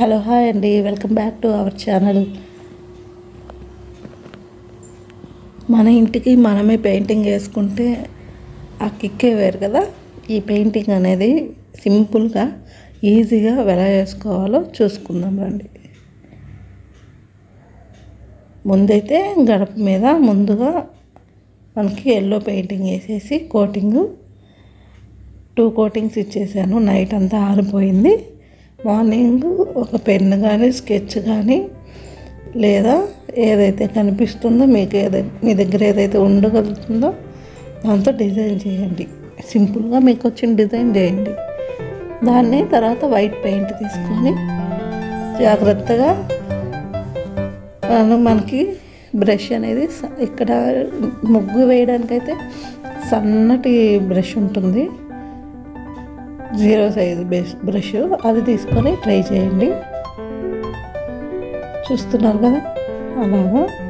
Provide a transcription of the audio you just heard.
Hello hi అండి. Welcome back to our channel. మన ఇంటికి మనమే పెయింటింగ్ వేసుకుంటే ఆ కిక్కే వేరు కదా. ఈ పెయింటింగ్ అనేది సింపుల్గా ఈజీగా ఎలా వేసుకోవాలో చూసుకుందాం రండి. ముందైతే గడప మీద ముందుగా మనకి ఎల్లో పెయింటింగ్ వేసేసి కోటింగ్ టూ కోటింగ్స్ ఇచ్చేసాను. నైట్ అంతా ఆరిపోయింది. మార్నింగ్ ఒక పెన్ను కానీ స్కెచ్ కానీ లేదా ఏదైతే కనిపిస్తుందో మీకు ఏదైతే మీ దగ్గర ఏదైతే ఉండగలుగుతుందో దాంతో డిజైన్ చేయండి. సింపుల్గా మీకు వచ్చిన డిజైన్ చేయండి. దాన్ని తర్వాత వైట్ పెయింట్ తీసుకొని జాగ్రత్తగా మనకి బ్రష్ అనేది స- ఇక్కడ ముగ్గు వేయడానికైతే సన్నటి బ్రష్ ఉంటుంది. జీరో సైజ్ బేస్ బ్రష్ అది తీసుకొని ట్రై చేయండి. చూస్తున్నారు కదా? అలాగా?